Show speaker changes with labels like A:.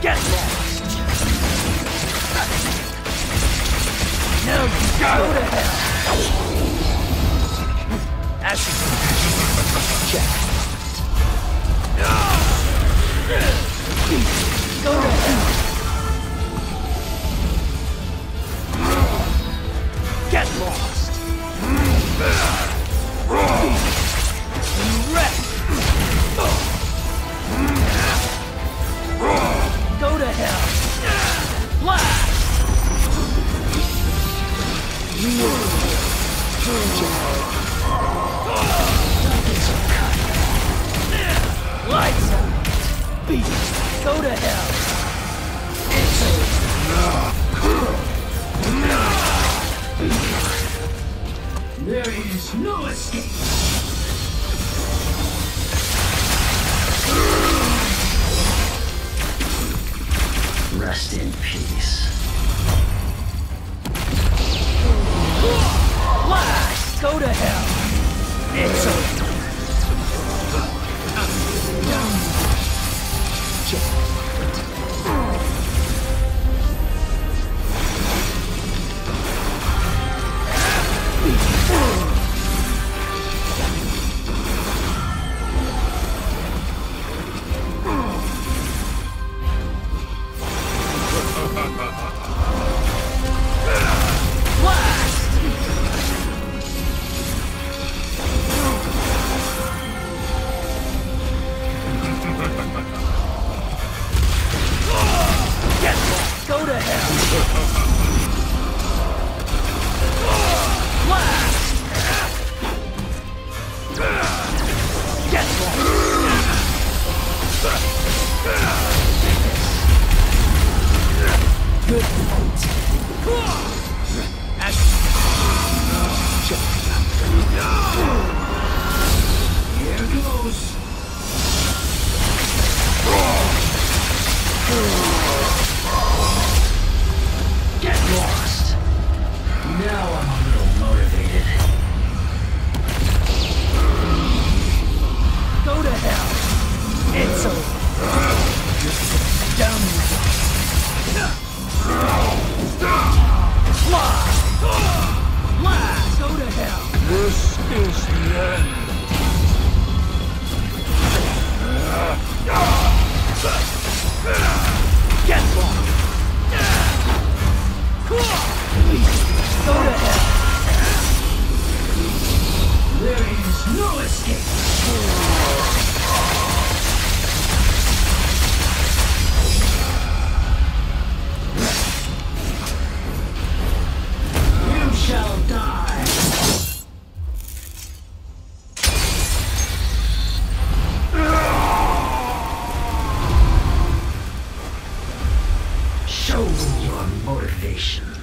A: Get lost! Now you go to hell! Ashy. Check. Lights out! Go to hell!
B: There is no escape.
C: Rest in peace.
A: Go to hell!
B: Is
C: Your motivation.